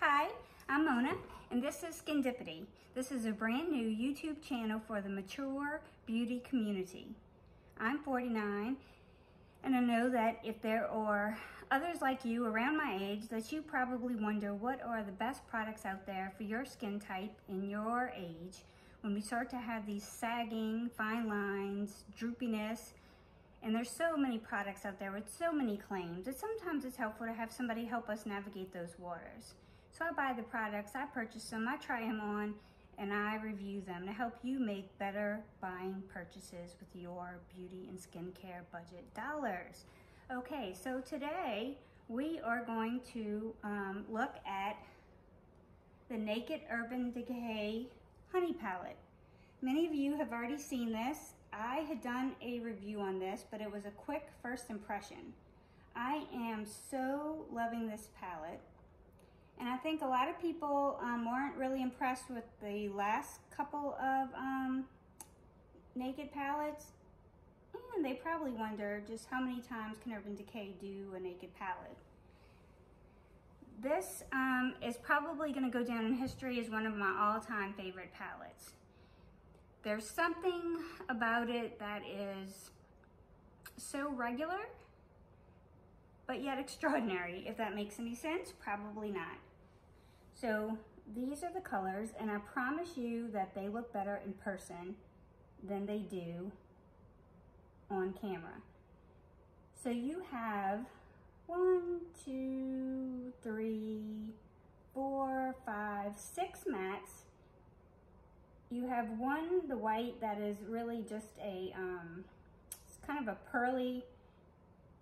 Hi, I'm Mona, and this is Skindipity. This is a brand new YouTube channel for the mature beauty community. I'm 49, and I know that if there are others like you around my age, that you probably wonder what are the best products out there for your skin type in your age when we start to have these sagging, fine lines, droopiness, and there's so many products out there with so many claims that sometimes it's helpful to have somebody help us navigate those waters. So I buy the products, I purchase them, I try them on, and I review them to help you make better buying purchases with your beauty and skincare budget dollars. Okay, so today we are going to um, look at the Naked Urban Decay Honey Palette. Many of you have already seen this. I had done a review on this, but it was a quick first impression. I am so loving this palette. And I think a lot of people um, weren't really impressed with the last couple of um, Naked palettes. And they probably wonder just how many times can Urban Decay do a Naked palette. This um, is probably gonna go down in history as one of my all-time favorite palettes. There's something about it that is so regular, but yet extraordinary. If that makes any sense, probably not. So these are the colors, and I promise you that they look better in person than they do on camera. So you have one, two, three, four, five, six mats you have one, the white, that is really just a, um, it's kind of a pearly,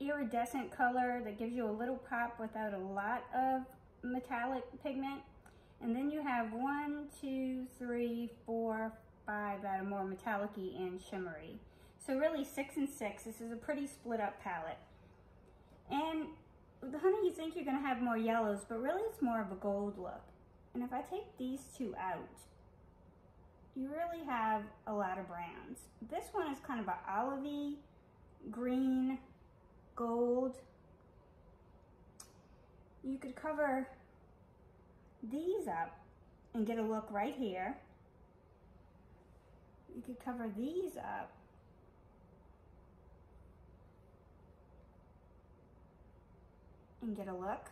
iridescent color that gives you a little pop without a lot of metallic pigment. And then you have one, two, three, four, five that are more metallic and shimmery. So really six and six. This is a pretty split up palette. And the honey, you think you're gonna have more yellows, but really it's more of a gold look. And if I take these two out, you really have a lot of browns. This one is kind of an olivey, green, gold. You could cover these up and get a look right here. You could cover these up and get a look.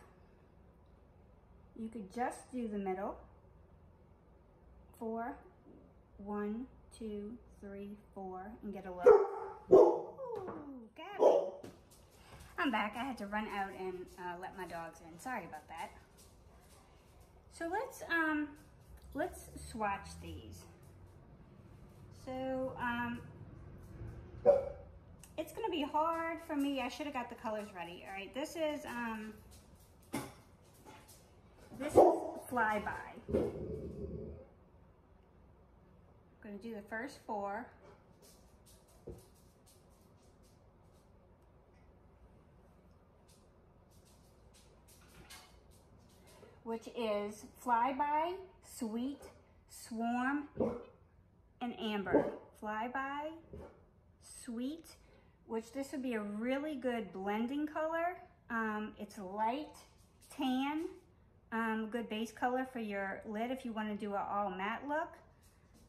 You could just do the middle, four, one, two, three, four, and get a look. Ooh. I'm back. I had to run out and uh, let my dogs in. Sorry about that. So let's um, let's swatch these. So um, it's gonna be hard for me. I should have got the colors ready. All right, this is um, this is flyby. I'm to do the first four. Which is Flyby, Sweet, Swarm, and Amber. Flyby, Sweet, which this would be a really good blending color. Um, it's light, tan, um, good base color for your lid if you want to do an all matte look.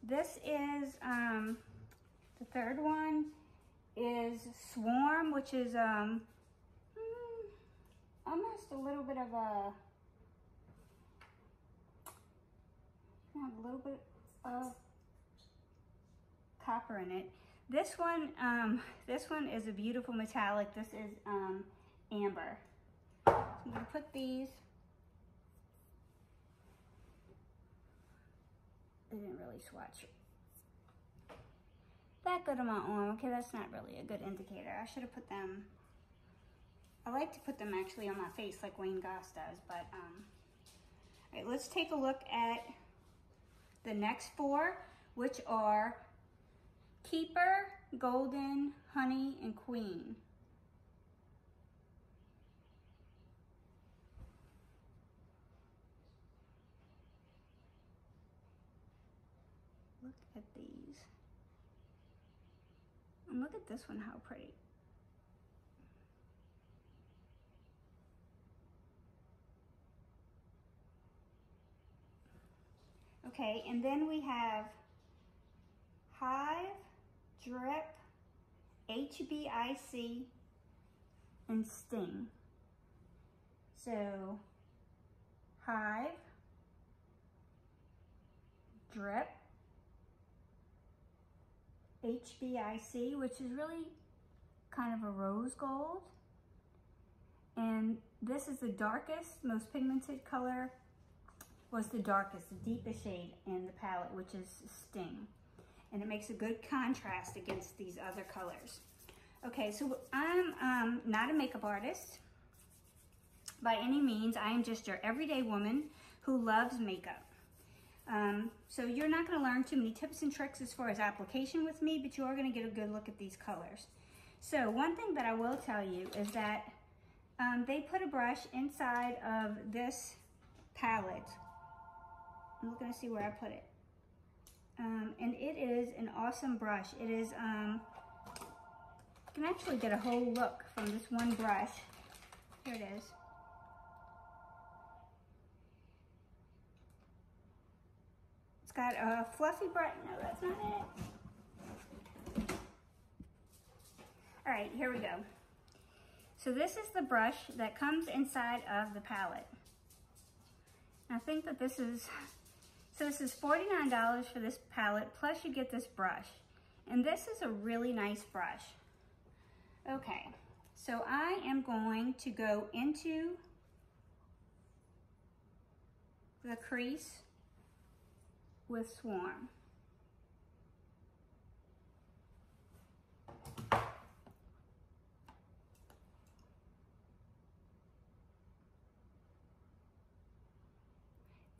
This is, um, the third one is Swarm, which is um, hmm, almost a little bit of a, have a little bit of copper in it. This one, um, this one is a beautiful metallic. This is um, amber. So I'm gonna put these they didn't really swatch that good on my arm. Okay, that's not really a good indicator. I should have put them, I like to put them actually on my face like Wayne Goss does, but um, all right, let's take a look at the next four, which are Keeper, Golden, Honey, and Queen. Look at these. And look at this one, how pretty. Okay, and then we have Hive, Drip, HBIC, and Sting. So, Hive, Drip, HBIC, which is really kind of a rose gold. And this is the darkest, most pigmented color, was the darkest, the deepest shade in the palette, which is Sting. And it makes a good contrast against these other colors. Okay, so I'm um, not a makeup artist by any means. I am just your everyday woman who loves makeup. Um, so you're not going to learn too many tips and tricks as far as application with me, but you are going to get a good look at these colors. So one thing that I will tell you is that um, they put a brush inside of this palette. I'm looking to see where I put it. Um, and it is an awesome brush. It is, um, you can actually get a whole look from this one brush. Here it is. It's got a fluffy brush. No, that's not it. All right, here we go. So this is the brush that comes inside of the palette. I think that this is, so this is $49 for this palette, plus you get this brush. And this is a really nice brush. Okay, so I am going to go into the crease with Swarm.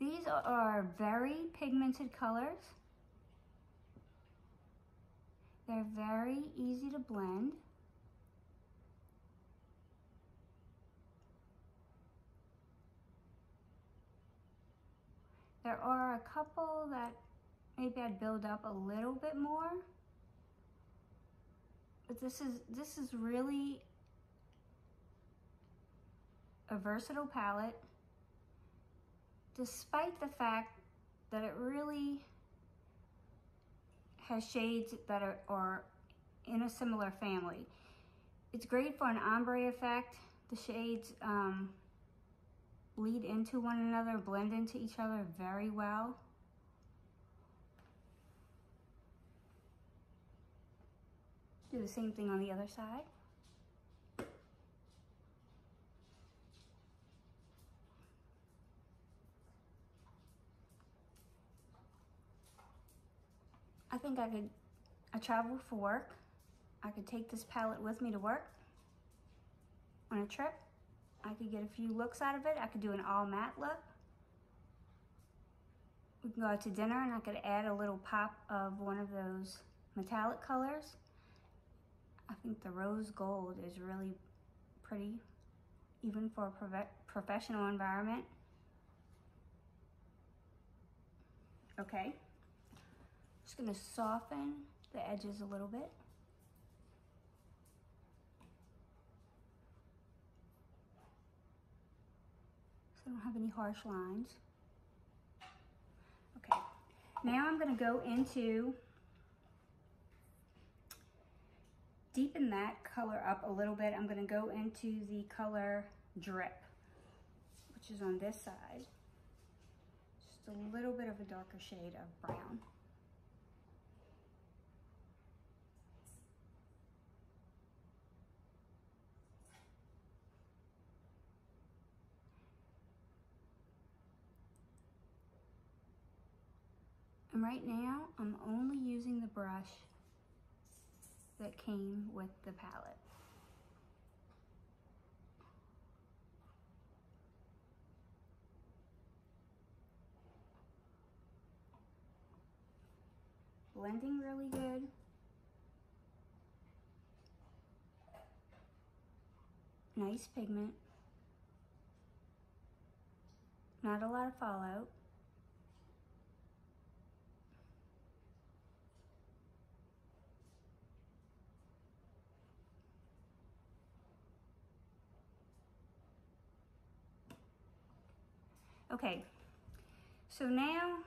These are very pigmented colors. They're very easy to blend. There are a couple that maybe I'd build up a little bit more. But this is this is really a versatile palette despite the fact that it really has shades that are, are in a similar family. It's great for an ombre effect. The shades um, bleed into one another, blend into each other very well. Do the same thing on the other side. Think I could, I travel for work. I could take this palette with me to work on a trip. I could get a few looks out of it. I could do an all matte look. We can go out to dinner and I could add a little pop of one of those metallic colors. I think the rose gold is really pretty, even for a professional environment. Okay. Just gonna soften the edges a little bit. So I don't have any harsh lines. Okay, now I'm gonna go into deepen that color up a little bit. I'm gonna go into the color Drip, which is on this side. Just a little bit of a darker shade of brown. And right now, I'm only using the brush that came with the palette. Blending really good. Nice pigment. Not a lot of fallout. Okay, so now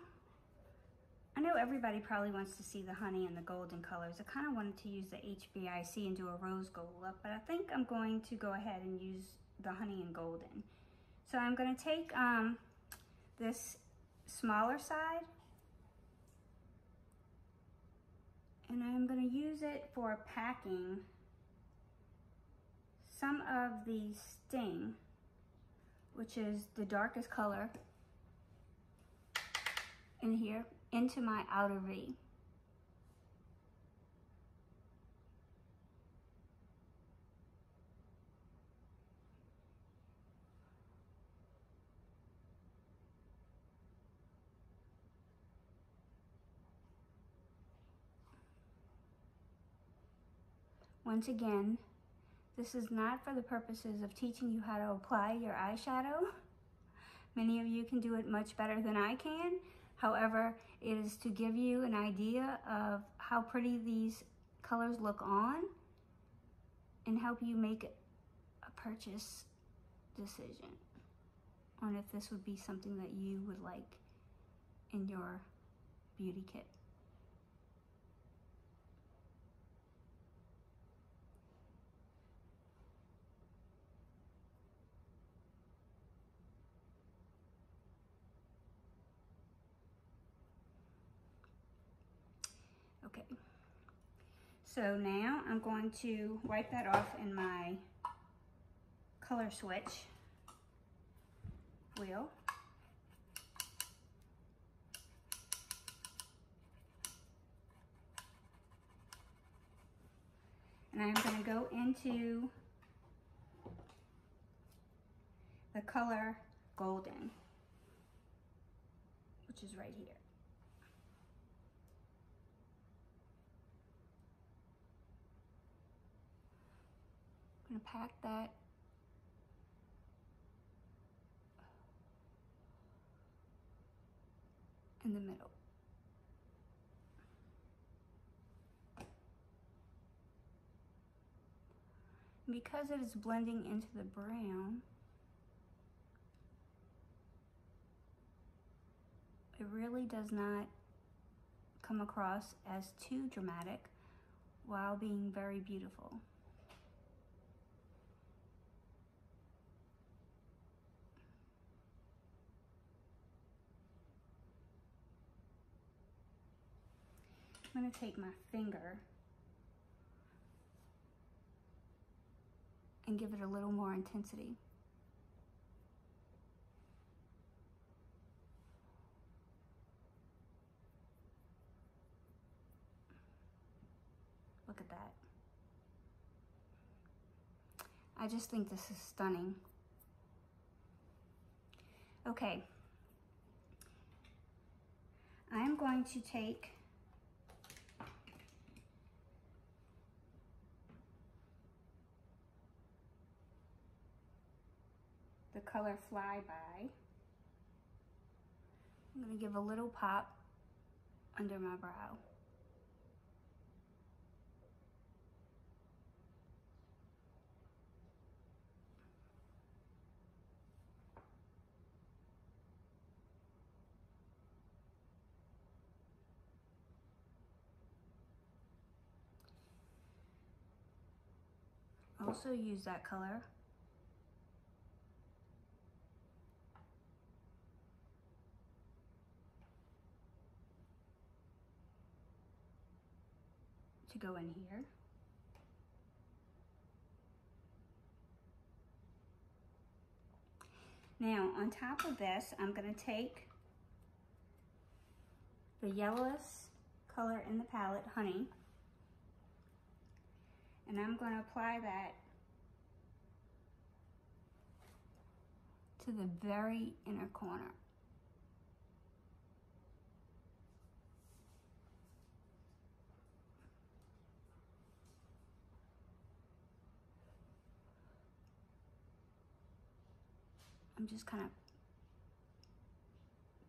I know everybody probably wants to see the honey and the golden colors. I kind of wanted to use the HBIC and do a rose gold look, but I think I'm going to go ahead and use the honey and golden. So I'm going to take um, this smaller side and I'm going to use it for packing some of the sting, which is the darkest color in here, into my outer V. Once again, this is not for the purposes of teaching you how to apply your eyeshadow. Many of you can do it much better than I can. However, it is to give you an idea of how pretty these colors look on and help you make a purchase decision on if this would be something that you would like in your beauty kit. Okay. So now I'm going to wipe that off in my color switch wheel. And I'm going to go into the color golden, which is right here. I'm gonna pack that in the middle. Because it is blending into the brown, it really does not come across as too dramatic while being very beautiful. I'm to take my finger and give it a little more intensity. Look at that. I just think this is stunning. Okay. I'm going to take color Flyby. I'm gonna give a little pop under my brow. Also use that color go in here. Now, on top of this, I'm going to take the yellowest color in the palette, Honey, and I'm going to apply that to the very inner corner. I'm just kind of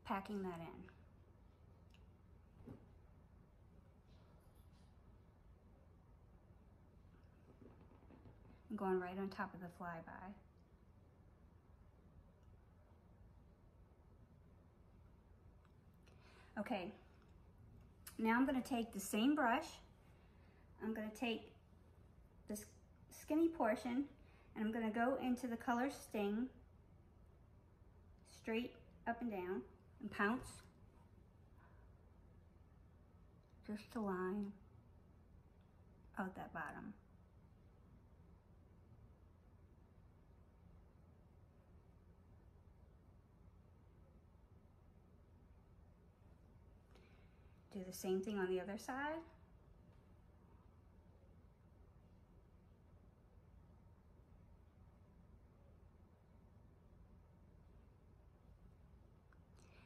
packing that in. I'm going right on top of the flyby. Okay, Now I'm going to take the same brush. I'm going to take this skinny portion and I'm going to go into the color Sting straight up and down and pounce just to line out that bottom. Do the same thing on the other side.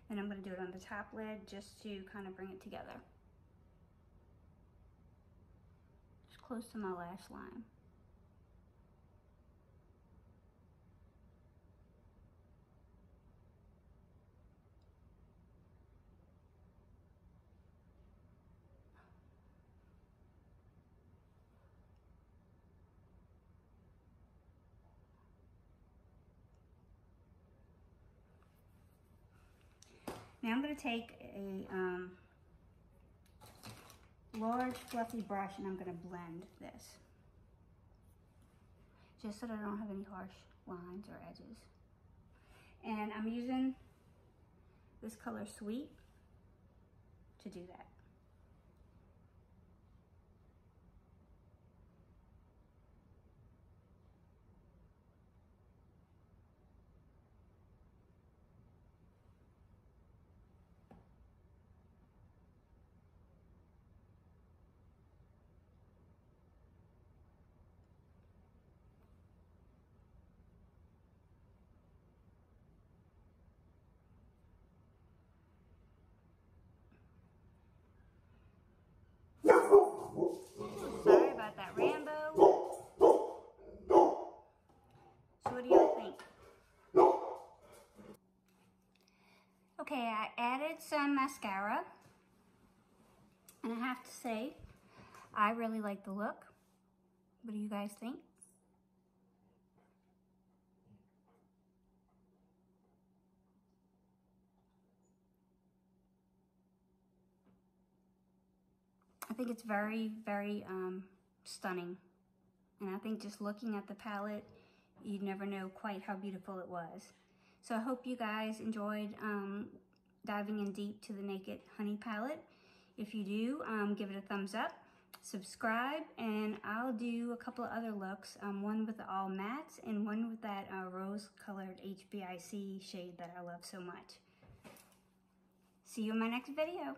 And I'm going to do it on the top lid just to kind of bring it together. Just close to my lash line. I'm going to take a um, large fluffy brush and I'm going to blend this. Just so that I don't have any harsh lines or edges. And I'm using this color Sweet to do that. Sorry about that, Rambo. So what do you think? Okay, I added some mascara. And I have to say, I really like the look. What do you guys think? I think it's very, very um, stunning. And I think just looking at the palette, you'd never know quite how beautiful it was. So I hope you guys enjoyed um, diving in deep to the Naked Honey palette. If you do, um, give it a thumbs up, subscribe, and I'll do a couple of other looks. Um, one with all mattes and one with that uh, rose-colored HBIC shade that I love so much. See you in my next video.